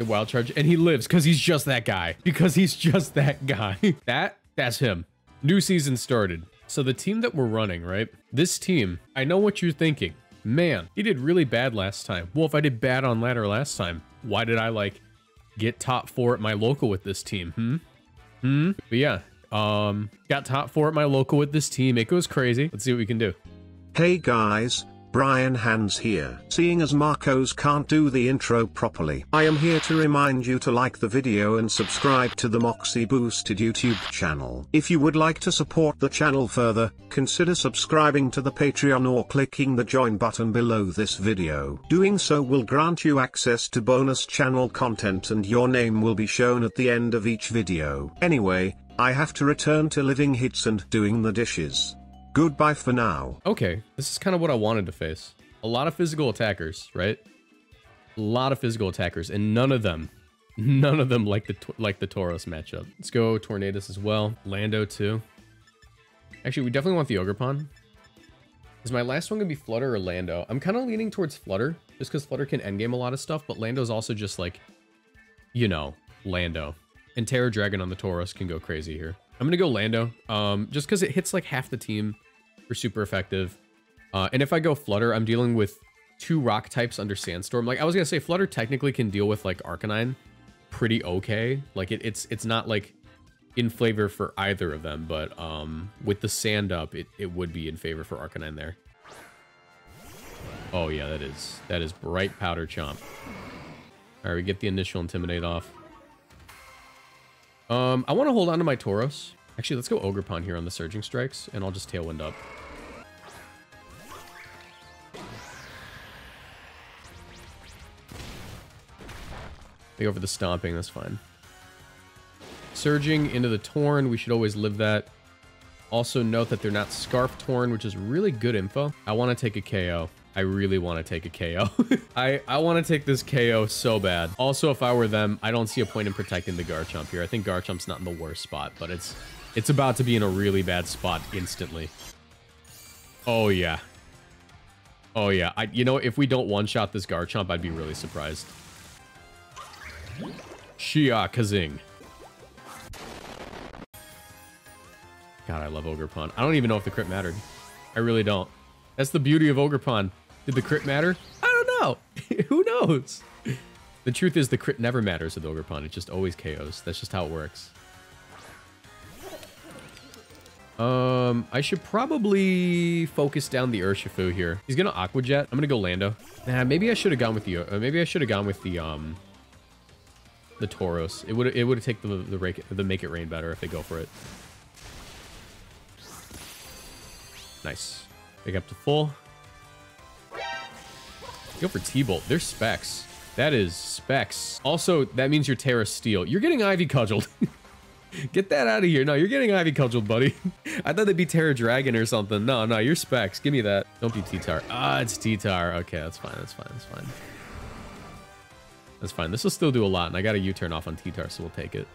A wild charge. And he lives because he's just that guy. Because he's just that guy. that, that's him. New season started. So the team that we're running, right? This team, I know what you're thinking. Man, he did really bad last time. Well, if I did bad on ladder last time, why did I like get top four at my local with this team? Hmm? Hmm? But yeah, um, got top four at my local with this team. It goes crazy. Let's see what we can do. Hey guys, Iron Hands here. Seeing as Marcos can't do the intro properly, I am here to remind you to like the video and subscribe to the Moxie Boosted YouTube channel. If you would like to support the channel further, consider subscribing to the Patreon or clicking the join button below this video. Doing so will grant you access to bonus channel content and your name will be shown at the end of each video. Anyway, I have to return to living hits and doing the dishes. Goodbye for now. Okay, this is kind of what I wanted to face. A lot of physical attackers, right? A lot of physical attackers, and none of them, none of them like the like the Tauros matchup. Let's go Tornadus as well. Lando too. Actually, we definitely want the Ogerpon. Is my last one gonna be Flutter or Lando? I'm kind of leaning towards Flutter, just because Flutter can endgame a lot of stuff, but Lando's also just like, you know, Lando. And Tera Dragon on the Tauros can go crazy here. I'm going to go Lando, um, just because it hits like half the team for super effective. Uh, and if I go Flutter, I'm dealing with two rock types under Sandstorm. Like, I was going to say, Flutter technically can deal with, like, Arcanine pretty okay. Like, it, it's it's not, like, in favor for either of them. But um, with the Sand up, it, it would be in favor for Arcanine there. Oh, yeah, that is. That is Bright Powder Chomp. All right, we get the initial Intimidate off. Um, I want to hold on to my Tauros. Actually, let's go Ogerpon here on the Surging Strikes, and I'll just Tailwind up. They go for the Stomping, that's fine. Surging into the Torn, we should always live that. Also note that they're not Scarf Torn, which is really good info. I want to take a KO. I really want to take a KO. I, I want to take this KO so bad. Also, if I were them, I don't see a point in protecting the Garchomp here. I think Garchomp's not in the worst spot, but it's it's about to be in a really bad spot instantly. Oh, yeah. Oh, yeah. I, you know, if we don't one-shot this Garchomp, I'd be really surprised. Shia Kazing. God, I love Ogerpon. I don't even know if the crit mattered. I really don't. That's the beauty of Ogerpon. Did the crit matter? I don't know. Who knows? The truth is the crit never matters with Ogerpon. It just always KOs. That's just how it works. Um, I should probably focus down the Urshifu here. He's gonna Aqua Jet. I'm gonna go Lando. Nah, maybe I should have gone with the. Uh, maybe I should have gone with the um. The Tauros. It would it would have taken the the, the make it rain better if they go for it. Nice. Pick up to full. Go for T-Bolt. They're specs. That is specs. Also, that means you're Tera Steel. You're getting Ivy Cudgeled. Get that out of here. No, you're getting Ivy Cudgeled, buddy. I thought they'd be Tera Dragon or something. No, no, you're specs. Give me that. Don't be T-Tar. Ah, it's T-Tar. Okay, that's fine. That's fine. That's fine. That's fine. This will still do a lot, and I got a U-turn off on T-Tar, so we'll take it.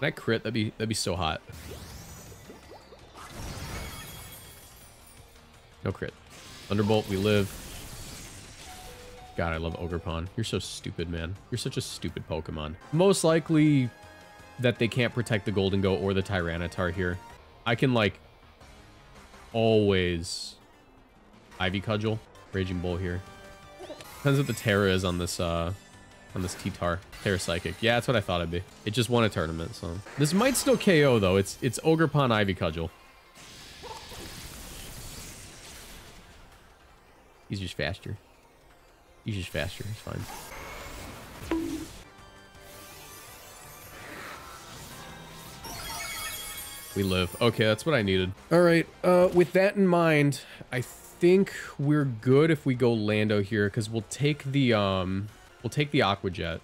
That crit, that'd be that'd be so hot. No crit. Thunderbolt, we live. God, I love Ogerpon. You're so stupid, man. You're such a stupid Pokemon. Most likely that they can't protect the Gholdengo or the Tyranitar here. I can, like, always Ivy Cudgel. Raging Bull here. Depends what the Tera is on this, uh, on this T-Tar. Tera Psychic. Yeah, that's what I thought it'd be. It just won a tournament, so. This might still KO, though. It's, it's Ogerpon Ivy Cudgel. He's just faster. He's just faster. It's fine. We live. Okay, that's what I needed. All right, uh, with that in mind, I think we're good if we go Lando here, because we'll take the, um, we'll take the Aqua Jet,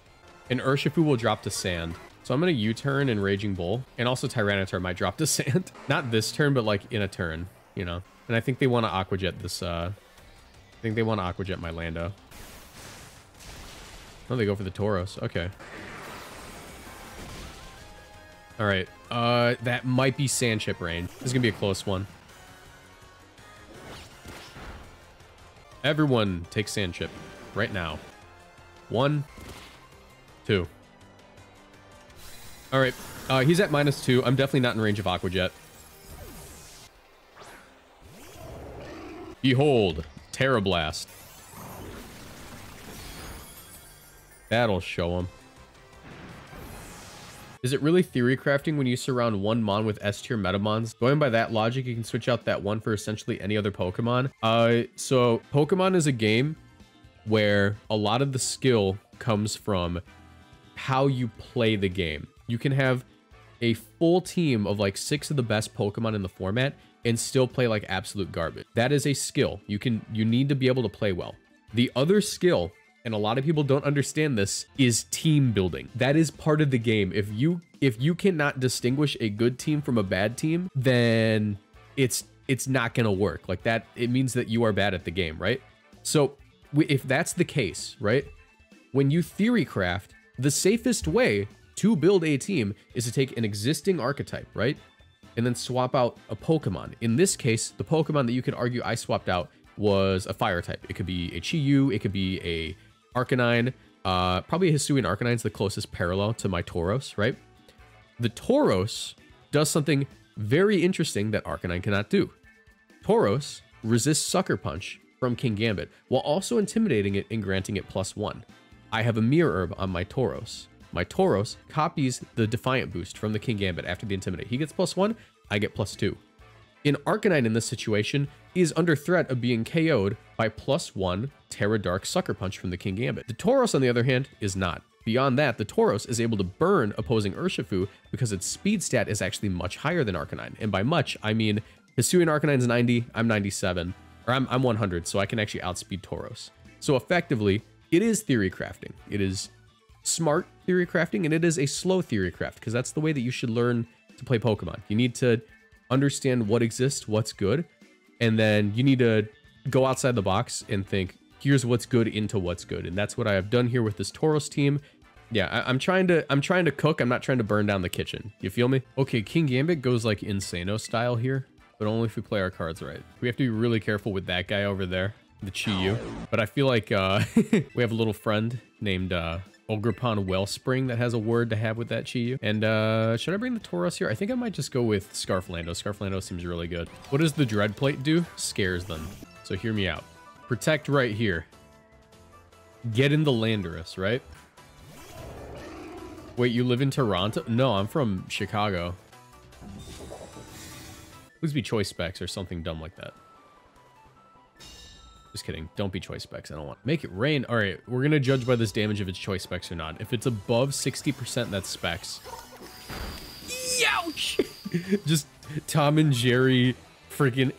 and Urshifu will drop to Sand. So I'm going to U-turn and Raging Bull, and also Tyranitar might drop to Sand. Not this turn, but like in a turn, you know? And I think they want to Aqua Jet this, uh, I think they want to Aqua Jet my Lando. Oh, they go for the Tauros. Okay. All right. Uh, that might be Sand Chip range. This is going to be a close one. Everyone take Sand Chip right now. One, two. All right. Uh, he's at minus two. I'm definitely not in range of Aqua Jet. Behold, Tera Blast. That'll show him. Is it really theory crafting when you surround one Mon with S tier Metamons? Going by that logic, you can switch out that one for essentially any other Pokemon. Uh, so Pokemon is a game where a lot of the skill comes from how you play the game. You can have a full team of like six of the best Pokemon in the format and still play like absolute garbage. That is a skill. You can you need to be able to play well. The other skill and a lot of people don't understand this is team building. That is part of the game. If you if you cannot distinguish a good team from a bad team, then it's it's not going to work. Like that it means that you are bad at the game, right? So if that's the case, right? When you theory craft, the safest way to build a team is to take an existing archetype, right? And then swap out a Pokemon. In this case, the Pokemon that you could argue I swapped out was a fire type. It could be a Chi-Yu, it could be a Arcanine, uh, probably a Hisuian Arcanine is the closest parallel to my Tauros, right? The Tauros does something very interesting that Arcanine cannot do. Tauros resists Sucker Punch from Kingambit, while also intimidating it and granting it plus one. I have a Mirror Herb on my Tauros. My Tauros copies the Defiant boost from the Kingambit after the Intimidate. He gets plus one, I get plus two. In Arcanine in this situation is under threat of being KO'd by plus one Tera Dark Sucker Punch from the Kingambit. The Tauros, on the other hand, is not. Beyond that, the Tauros is able to burn opposing Urshifu because its speed stat is actually much higher than Arcanine. And by much, I mean Hisuian Arcanine's 90, I'm 97, or I'm, I'm 100, so I can actually outspeed Tauros. So effectively, it is theory crafting. It is smart theory crafting, and it is a slow theory craft, because that's the way that you should learn to play Pokemon. You need to understand what exists, what's good, and then you need to go outside the box and think, here's what's good into what's good. And that's what I have done here with this Tauros team. Yeah, I, am trying to I'm trying to cook. I'm not trying to burn down the kitchen. You feel me? Okay, Kingambit goes like Insano style here, but only if we play our cards right. We have to be really careful with that guy over there, the Chi-Yu. But I feel like uh, we have a little friend named uh, Ogerpon Wellspring that has a word to have with that Chi-Yu. And uh, should I bring the Tauros here? I think I might just go with Scarflando. Scarflando seems really good. What does the Dread Plate do? Scares them. So hear me out. Protect right here. Get in the Landorus, right? Wait, you live in Toronto? No, I'm from Chicago. Please be choice specs or something dumb like that. Just kidding. Don't be choice specs. I don't want. Make it rain. All right, we're going to judge by this damage if it's choice specs or not. If it's above 60%, that's specs. Ouch! Just Tom and Jerry freaking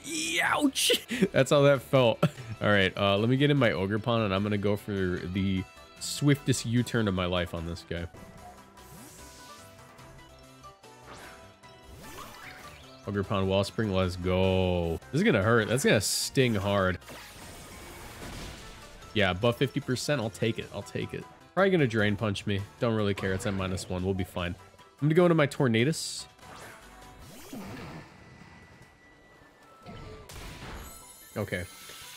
ouch. That's how that felt. All right, uh, let me get in my Ogerpon and I'm going to go for the swiftest U-turn of my life on this guy. Ogerpon Wellspring, let's go. This is going to hurt. That's going to sting hard. Yeah, buff 50%. I'll take it. I'll take it. Probably going to Drain Punch me. Don't really care. It's at minus one. We'll be fine. I'm going to go into my Tornadus. Okay.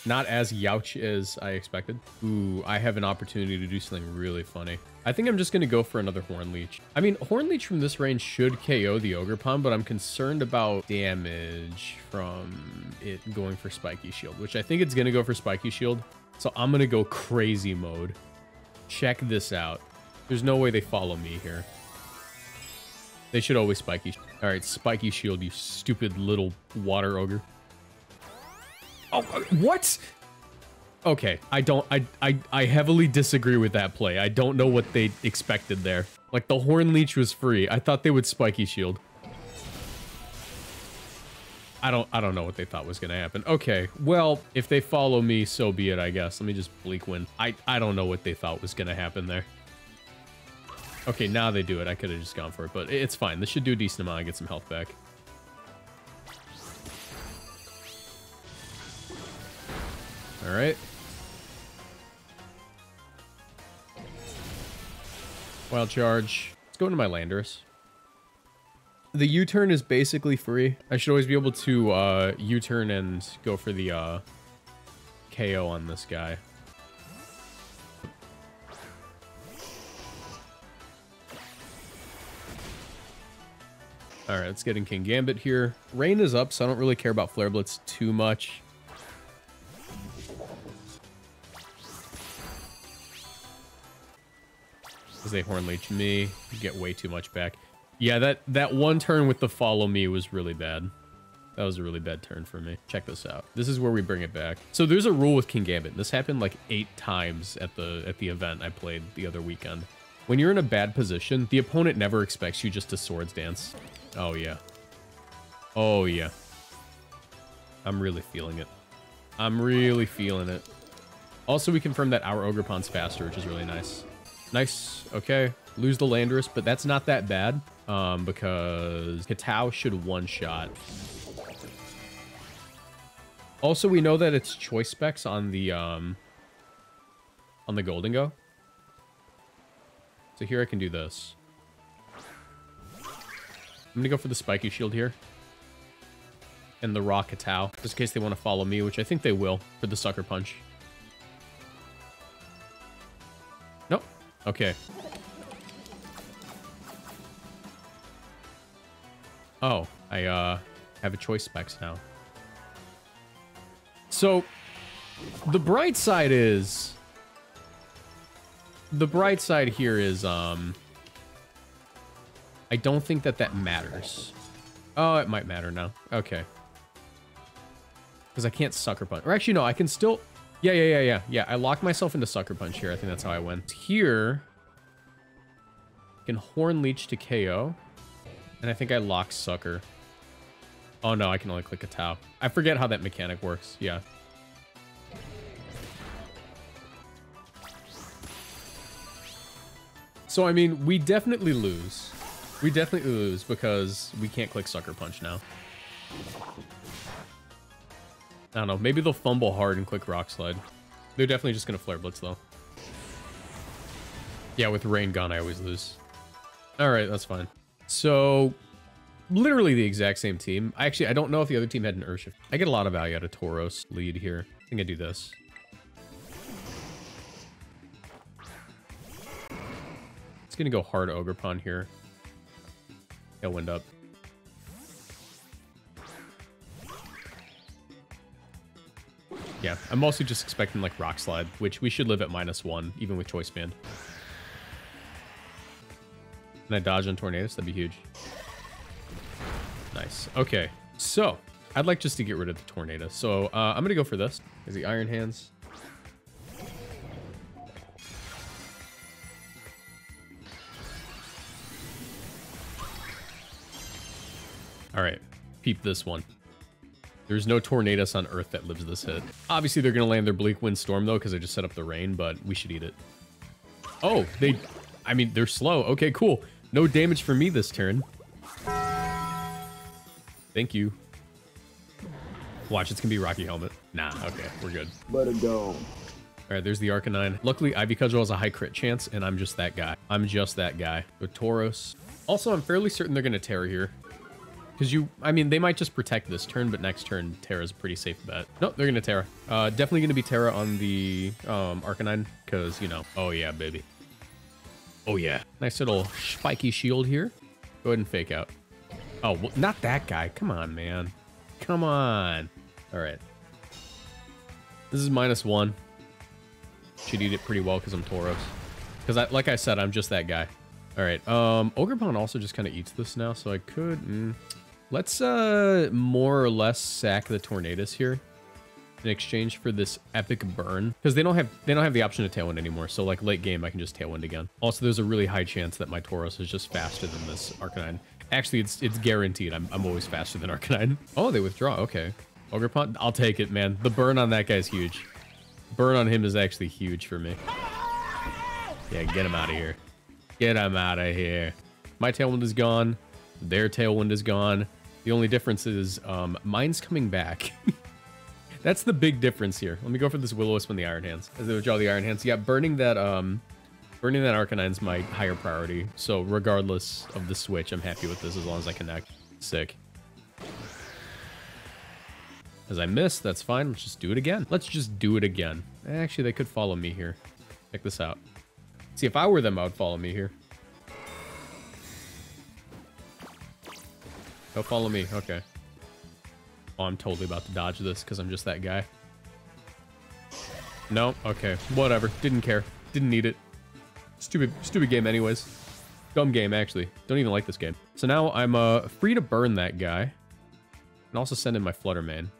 Not as youch as I expected. Ooh, I have an opportunity to do something really funny. I think I'm just going to go for another Horn Leech. I mean, Horn Leech from this range should KO the Ogerpon, but I'm concerned about damage from it going for Spiky Shield, which I think it's going to go for Spiky Shield. So I'm going to go crazy mode. Check this out. There's no way they follow me here. They should always Spiky. All right, Spiky Shield, you stupid little water ogre. Oh, uh, what? Okay, I don't, I, I, I heavily disagree with that play. I don't know what they expected there. Like, the Horn Leech was free. I thought they would Spiky Shield. I don't, I don't know what they thought was gonna happen. Okay, well, if they follow me, so be it, I guess. Let me just Bleak Wind. I, I don't know what they thought was gonna happen there. Okay, now they do it. I could have just gone for it, but it's fine. This should do a decent amount. I get some health back. All right. Wild charge. Let's go into my Landorus. The U-turn is basically free. I should always be able to uh, U-turn and go for the uh, KO on this guy. All right, let's get in Kingambit here. Rain is up, so I don't really care about Flare Blitz too much. As they Horn Leech me, get way too much back. Yeah, that, that one turn with the follow me was really bad. That was a really bad turn for me. Check this out. This is where we bring it back. So there's a rule with Kingambit. This happened like eight times at the at the event I played the other weekend. When you're in a bad position, the opponent never expects you just to swords dance. Oh, yeah. Oh, yeah. I'm really feeling it. I'm really feeling it. Also, we confirmed that our Ogerpon's faster, which is really nice. Nice. Okay. Lose the Landorus, but that's not that bad um, because Katao should one-shot. Also, we know that it's choice specs on the um, on the Gholdengo. So here I can do this. I'm going to go for the spiky shield here. And the rock Katao, just in case they want to follow me, which I think they will for the sucker punch. Nope. Okay. Oh, I uh, have a choice specs now. So, the bright side is... The bright side here is, um... I don't think that that matters. Oh, it might matter now. Okay. Because I can't Sucker Punch. Or actually, no, I can still... Yeah, yeah, yeah, yeah. Yeah, I locked myself into Sucker Punch here. I think that's how I went. Here, can Horn Leech to KO. And I think I lock Sucker. Oh, no, I can only click a Tau. I forget how that mechanic works. Yeah. So, I mean, we definitely lose. We definitely lose because we can't click Sucker Punch now. I don't know. Maybe they'll fumble hard and click Rock Slide. They're definitely just going to Flare Blitz, though. Yeah, with Rain Gun, I always lose. Alright, that's fine. So, literally the exact same team. Actually, I don't know if the other team had an Urshifu. I get a lot of value out of Tauros lead here. I think I do this. It's going to go hard Ogerpon here. Tailwind up. Yeah, I'm mostly just expecting like Rock Slide, which we should live at minus one, even with Choice Band. Can I dodge on Tornadus? That'd be huge. Nice. Okay, so I'd like just to get rid of the Tornado. So uh, I'm going to go for this. Is the Iron Hands. All right, peep this one. There's no Tornadus on Earth that lives this hit. Obviously, they're going to land their Bleak Wind Storm, though, because I just set up the rain, but we should eat it. Oh, they... I mean, they're slow. Okay, cool. No damage for me this turn. Thank you. Watch, it's going to be Rocky Helmet. Nah, okay, we're good. Let it go. All right, there's the Arcanine. Luckily, Ivy Cudgel has a high crit chance, and I'm just that guy. I'm just that guy. The Tauros. Also, I'm fairly certain they're going to Tera here. Because you, I mean, they might just protect this turn, but next turn, Tera's a pretty safe bet. Nope, they're going to Tera. Uh, definitely going to be Tera on the um, Arcanine, because, you know, oh yeah, baby. Oh yeah. Nice little spiky shield here. Go ahead and fake out. Oh, well, not that guy. Come on, man. Come on. All right. This is minus one. Should eat it pretty well because I'm Tauros. Because, I, like I said, I'm just that guy. All right. Um, Ogerpon also just kind of eats this now, so I could... Mm, Let's uh more or less sack the Tornadus here in exchange for this epic burn because they don't have they don't have the option to tailwind anymore. So like late game, I can just tailwind again. Also, there's a really high chance that my Tauros is just faster than this Arcanine. Actually, it's it's guaranteed. I'm I'm always faster than Arcanine. Oh, they withdraw. Okay, Ogre Ogerpon. I'll take it, man. The burn on that guy's huge. Burn on him is actually huge for me. Yeah, get him out of here. Get him out of here. My tailwind is gone. Their tailwind is gone. The only difference is um, mine's coming back. That's the big difference here. Let me go for this Will-O-Wisp and the Iron Hands. As they withdraw the Iron Hands. Yeah, burning that um, burning that Arcanine's my higher priority. So regardless of the switch, I'm happy with this as long as I connect. Sick. As I miss, that's fine. Let's just do it again. Let's just do it again. Actually, they could follow me here. Check this out. See, if I were them, I would follow me here. They'll follow me. Okay. Oh, I'm totally about to dodge this because I'm just that guy. No, okay. Whatever. Didn't care. Didn't need it. Stupid, stupid game anyways. Dumb game, actually. Don't even like this game. So now I'm uh, free to burn that guy. And also send in my Flutter Mane.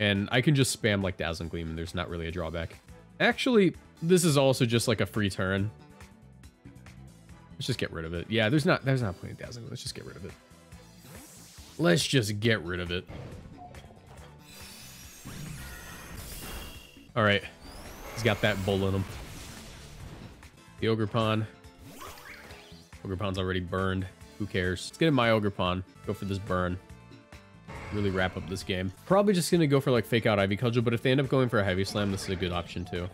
And I can just spam like Dazzling Gleam and there's not really a drawback. Actually, this is also just like a free turn. Let's just get rid of it. Yeah, there's not there's not plenty of Dazzling. Let's just get rid of it. Let's just get rid of it. All right. He's got that bull in him. The Ogerpon. Ogre Ogerpon's already burned. Who cares? Let's get in my Ogerpon. Go for this burn. Really wrap up this game. Probably just going to go for like fake out Ivy Cudgel, but if they end up going for a Heavy Slam, this is a good option too.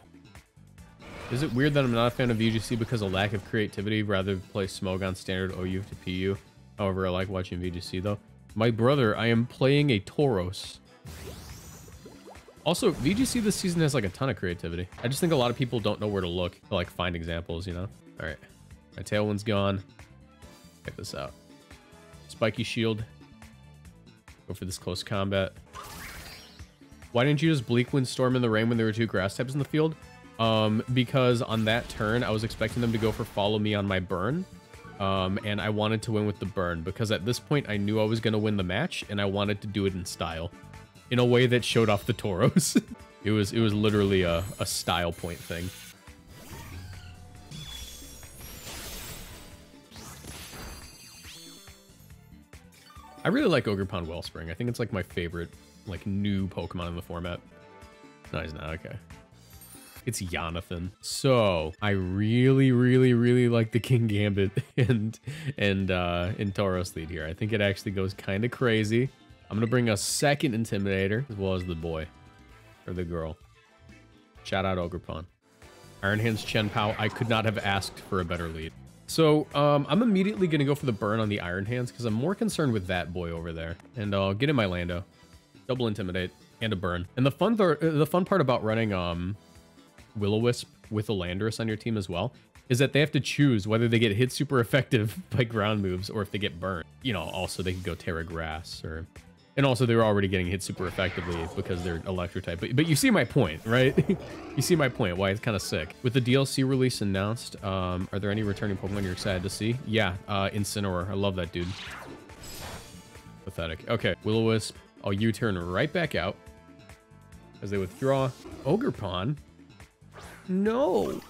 Is it weird that I'm not a fan of VGC because of lack of creativity rather play Smogon standard OU to PU? However, I like watching VGC though. My brother, I am playing a Tauros. Also, VGC this season has like a ton of creativity. I just think a lot of people don't know where to look to like find examples, you know? All right, my Tailwind's gone. Check this out. Spiky Shield. Go for this close combat. Why didn't you just Bleak Wind Storm in the rain when there were two grass types in the field? Um, because on that turn, I was expecting them to go for follow me on my burn. Um, and I wanted to win with the burn because at this point I knew I was going to win the match and I wanted to do it in style in a way that showed off the Tauros. it was it was literally a, a style point thing. I really like Ogerpon Wellspring. I think it's like my favorite like new Pokemon in the format. No, he's not. Okay. It's Jonathan. So I really, really, really like the Kingambit and and uh in Tauros lead here. I think it actually goes kind of crazy. I'm gonna bring a second Intimidator as well as the boy. Or the girl. Shout out Ogerpon. Iron Hands Chien-Pao. I could not have asked for a better lead. So um, I'm immediately going to go for the burn on the Iron Hands because I'm more concerned with that boy over there. And I'll get in my Lando. Double Intimidate and a burn. And the fun, th the fun part about running um, Will-O-Wisp with a Landorus on your team as well is that they have to choose whether they get hit super effective by ground moves or if they get burned. You know, also they could go Tera Grass or... And also they're already getting hit super effectively because they're electro type. But, but you see my point, right? you see my point, why it's kind of sick. With the DLC release announced, um, are there any returning Pokemon you're excited to see? Yeah, uh, Incineroar. I love that dude. Pathetic. Okay, Will-O-Wisp. I'll U-turn right back out as they withdraw. Ogerpon. No.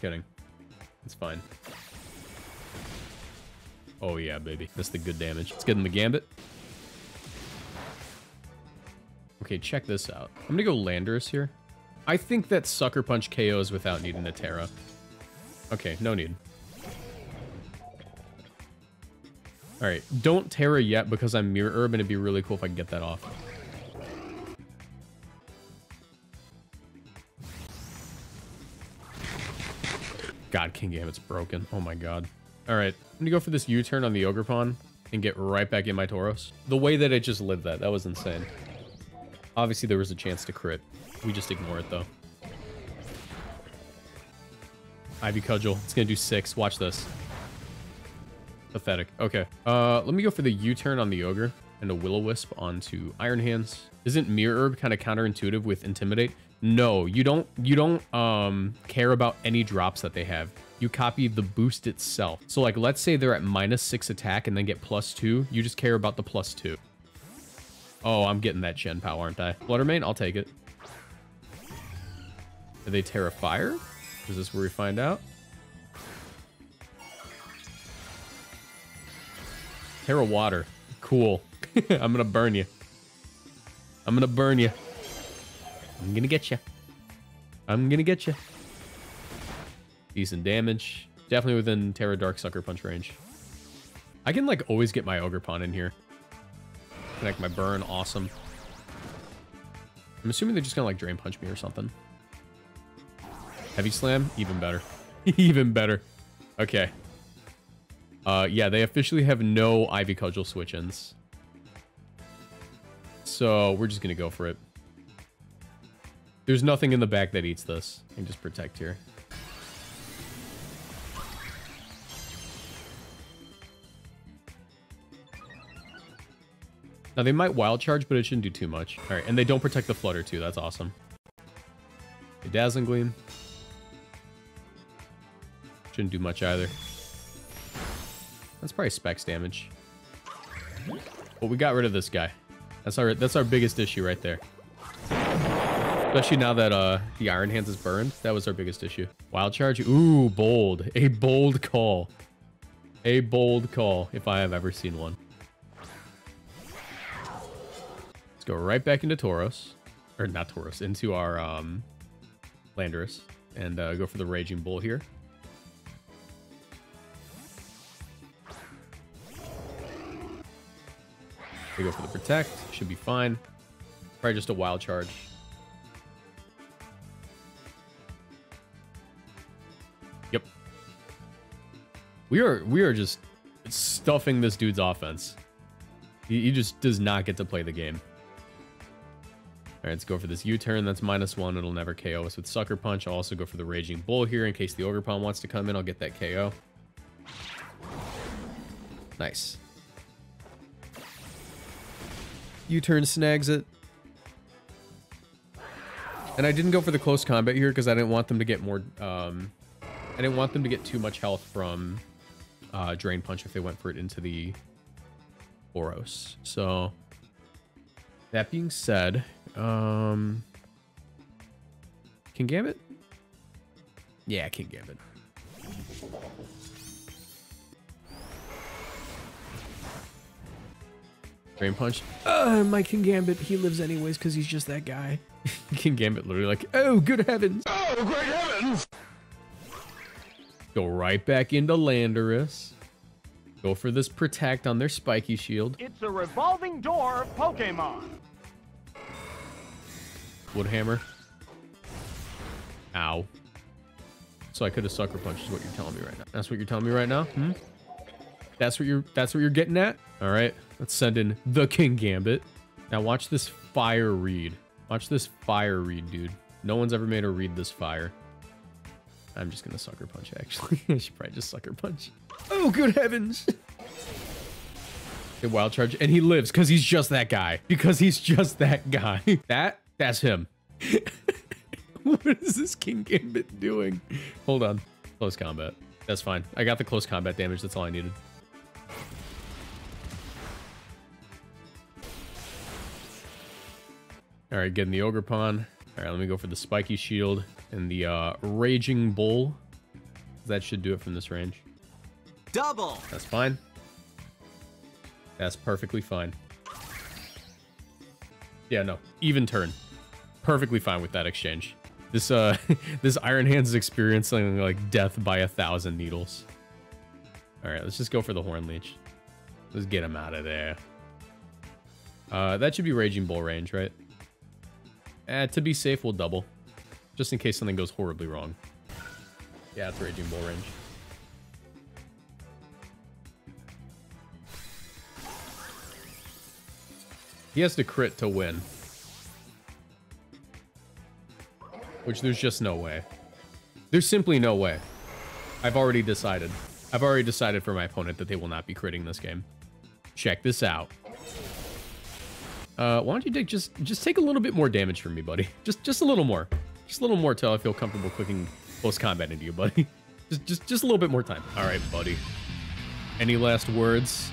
Kidding. It's fine. Oh yeah, baby. That's the good damage. Let's get him the Gambit. Okay, check this out. I'm gonna go Landorus here. I think that Sucker Punch KOs without needing a Tera. Okay, no need. Alright, don't Tera yet because I'm Mirror Herb and it'd be really cool if I can get that off. God, Kingambit's broken. Oh my god. Alright, I'm gonna go for this U-turn on the Ogerpon and get right back in my Tauros. The way that it just lived that, that was insane. Obviously, there was a chance to crit. We just ignore it, though. Ivy Cudgel. It's going to do six. Watch this. Pathetic. Okay. Uh, let me go for the U-turn on the Ogre and a Will-O-Wisp onto Iron Hands. Isn't Mirror Herb kind of counterintuitive with Intimidate? No, you don't you don't um care about any drops that they have. You copy the boost itself. So like let's say they're at minus six attack and then get plus two. You just care about the plus two. Oh, I'm getting that Chien-Pao, aren't I? Flutter Mane, I'll take it. Are they Tera Fire? Is this where we find out? Tera Water. Cool. I'm gonna burn you. I'm gonna burn you. I'm gonna get you. I'm gonna get you. Decent damage. Definitely within Tera Dark Sucker Punch range. I can like always get my Ogerpon in here. Connect my burn, awesome. I'm assuming they're just gonna like Drain Punch me or something. Heavy Slam, even better. even better. Okay. Uh, yeah, they officially have no Ivy Cudgel switch-ins. So we're just to go for it. There's nothing in the back that eats this. I can just protect here. Now they might wild charge, but it shouldn't do too much. All right, and they don't protect the flutter too. That's awesome. A dazzling gleam. Shouldn't do much either. That's probably specs damage. But we got rid of this guy. That's our that's our biggest issue right there. Especially now that uh the Iron Hands is burned. That was our biggest issue. Wild charge. Ooh, bold. A bold call. A bold call, if I have ever seen one. Let's go right back into Tauros. Or not Tauros, into our um Landorus. And uh, go for the Raging Bull here. We go for the protect. Should be fine. Probably just a wild charge. Yep. We are we are just stuffing this dude's offense. He, he just does not get to play the game. All right, let's go for this U-turn. That's minus one. It'll never KO us with Sucker Punch. I'll also go for the Raging Bull here in case the Ogre Ogerpon wants to come in. I'll get that KO. Nice. U-turn snags it. And I didn't go for the close combat here because I didn't want them to get more... Um, I didn't want them to get too much health from uh, Drain Punch if they went for it into the Boros. So, that being said, um, Kingambit? Yeah, Kingambit. Drain Punch. Uh, my Kingambit, he lives anyways because he's just that guy. Kingambit literally like, oh, good heavens. Oh, great heavens! Go right back into Landorus. Go for this Protect on their Spiky Shield. It's a revolving door of Pokemon. Woodhammer. Ow. So I could have Sucker Punched is what you're telling me right now. That's what you're telling me right now? Hmm? That's what you're that's what you're getting at? Alright. Let's send in the Kingambit. Now watch this fire read. Watch this fire read, dude. No one's ever made a read this fire. I'm just gonna sucker punch actually. I should probably just sucker punch. Oh good heavens! A wild charge, and he lives because he's just that guy. Because he's just that guy. That that's him. what is this Kingambit doing? Hold on. Close combat. That's fine. I got the close combat damage. That's all I needed. All right, getting the Ogerpon. All right, let me go for the Spiky Shield and the uh, Raging Bull. That should do it from this range. Double. That's fine. That's perfectly fine. Yeah, no. Even turn. Perfectly fine with that exchange. This uh this Iron Hands is experiencing like death by a thousand needles. Alright, let's just go for the Horn Leech. Let's get him out of there. Uh that should be Raging Bull range, right? Eh, to be safe, we'll double. Just in case something goes horribly wrong. Yeah, it's Raging Bull range. He has to crit to win. Which there's just no way. There's simply no way. I've already decided. I've already decided for my opponent that they will not be critting this game. Check this out. Uh, why don't you take just just take a little bit more damage from me, buddy? Just just a little more. Just a little more till I feel comfortable clicking close combat into you, buddy. Just just just a little bit more time. All right, buddy. Any last words?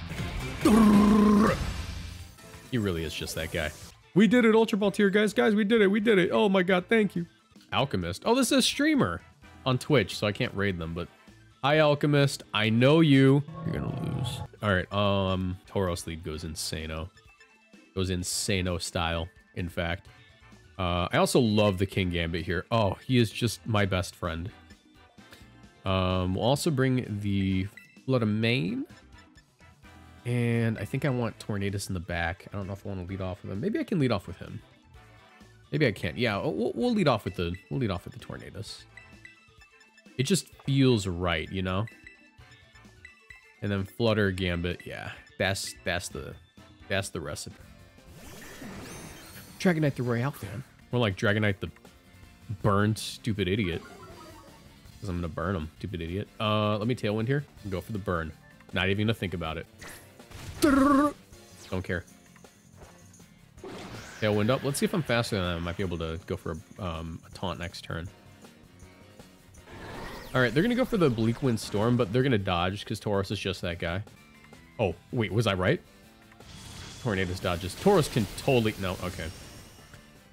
He really is just that guy. We did it, Ultra Ball tier, guys. Guys, we did it. We did it. Oh my god, thank you. Alchemist. Oh, this is a streamer on Twitch, so I can't raid them, but hi Alchemist. I know you. You're gonna lose. Alright, um Tauros lead goes insano. Goes insano style, in fact. Uh, I also love the Kingambit here. Oh, he is just my best friend. Um, we'll also bring the Flutter Mane. And I think I want Tornadus in the back. I don't know if I want to lead off with him. Maybe I can lead off with him. Maybe I can't. Yeah, we'll, we'll lead off with the we'll lead off with the Tornadus. It just feels right, you know. And then Flutter Gambit, yeah, that's that's the that's the recipe. Dragonite the Royale fan. More like Dragonite the burned stupid idiot. Because I'm going to burn him, stupid idiot. Uh, let me Tailwind here and go for the burn. Not even to think about it. Don't care. Tailwind up. Let's see if I'm faster than them. I might be able to go for a, um, a taunt next turn. All right, they're going to go for the Bleak Wind Storm, but they're going to dodge because Tauros is just that guy. Oh, wait, was I right? Tornadus dodges. Tauros can totally... No, okay.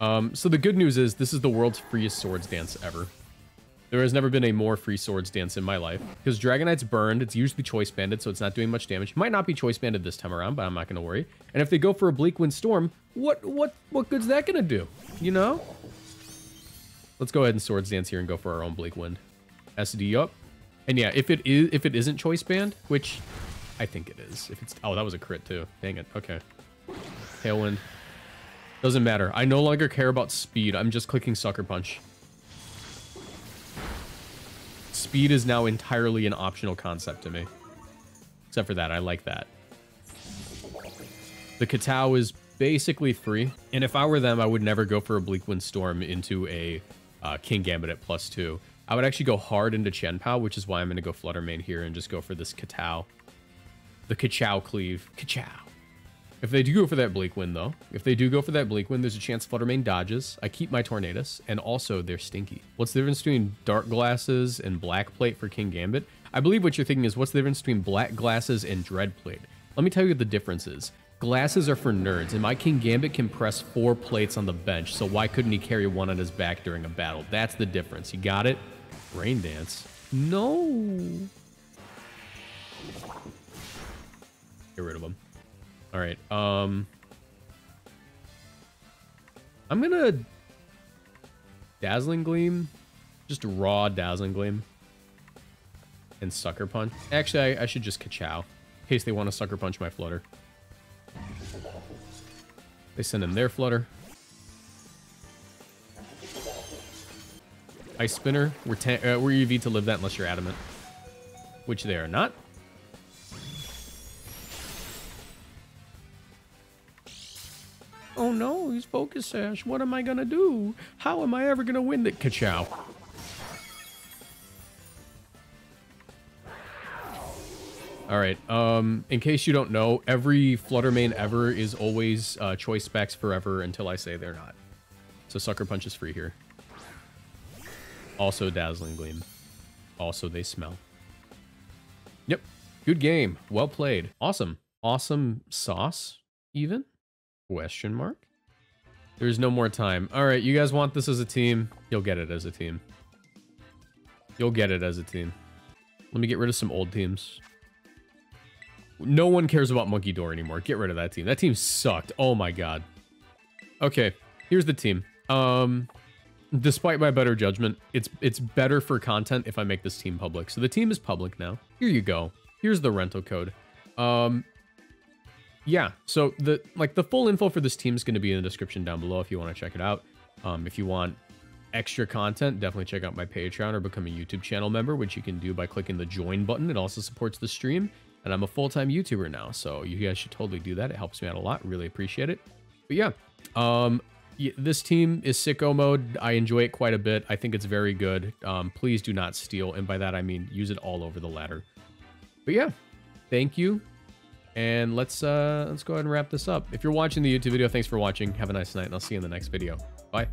Um, so the good news is this is the world's freest swords dance ever. There has never been a more free swords dance in my life. Because Dragonite's burned, it's usually choice banded, so it's not doing much damage. Might not be choice banded this time around, but I'm not to worry. And if they go for a Bleak Wind Storm, what what what good's that to do? You know? Let's go ahead and swords dance here and go for our own Bleak Wind. SD up. And yeah, if it is if it isn't choice band, which I think it is. If it's oh, that was a crit too. Dang it. Okay. Tailwind. Doesn't matter. I no longer care about speed. I'm just clicking Sucker Punch. Speed is now entirely an optional concept to me. Except for that, I like that. The Katao is basically free. And if I were them, I would never go for a Bleak Wind Storm into a uh, Kingambit at plus two. I would actually go hard into Chien-Pao, which is why I'm going to go Flutter Mane here and just go for this Katao. The Kachow Cleave. Kachow. If they do go for that Bleak Wind, though, if they do go for that Bleak Wind, there's a chance Flutter Mane dodges. I keep my Tornadus, and also they're stinky. What's the difference between Dark Glasses and Black Plate for Kingambit? I believe what you're thinking is what's the difference between Black Glasses and Dread Plate? Let me tell you the difference is. Glasses are for nerds, and my Kingambit can press four plates on the bench, so why couldn't he carry one on his back during a battle? That's the difference. You got it? Rain Dance. No. Get rid of him. All right. Um, I'm gonna dazzling gleam, just raw dazzling gleam, and sucker punch. Actually, I, I should just kachow in case they want to sucker punch my flutter. They send in their flutter. Ice spinner. We're uh, we're EV to live that unless you're adamant, which they are not. Focus sash. What am I gonna do? How am I ever gonna win the Kachow? All right. Um, in case you don't know, every Flutter Mane ever is always uh, choice specs forever until I say they're not. So Sucker Punch is free here. Also Dazzling Gleam. Also they smell. Yep. Good game. Well played. Awesome. Awesome sauce, even? Question mark? There's no more time. All right, you guys want this as a team? You'll get it as a team. You'll get it as a team. Let me get rid of some old teams. No one cares about Monkey Door anymore. Get rid of that team. That team sucked. Oh my god. Okay, here's the team. Um, despite my better judgment, it's it's better for content if I make this team public. So the team is public now. Here you go. Here's the rental code. Um, yeah, so the like the full info for this team is going to be in the description down below if you want to check it out. Um, if you want extra content, definitely check out my Patreon or become a YouTube channel member, which you can do by clicking the join button. It also supports the stream, and I'm a full-time YouTuber now, so you guys should totally do that. It helps me out a lot. Really appreciate it. But yeah, um, this team is sicko mode. I enjoy it quite a bit. I think it's very good. Um, please do not steal, and by that I mean use it all over the ladder. But yeah, thank you and let's uh, let's go ahead and wrap this up. If you're watching the YouTube video, thanks for watching. Have a nice night, and I'll see you in the next video. Bye.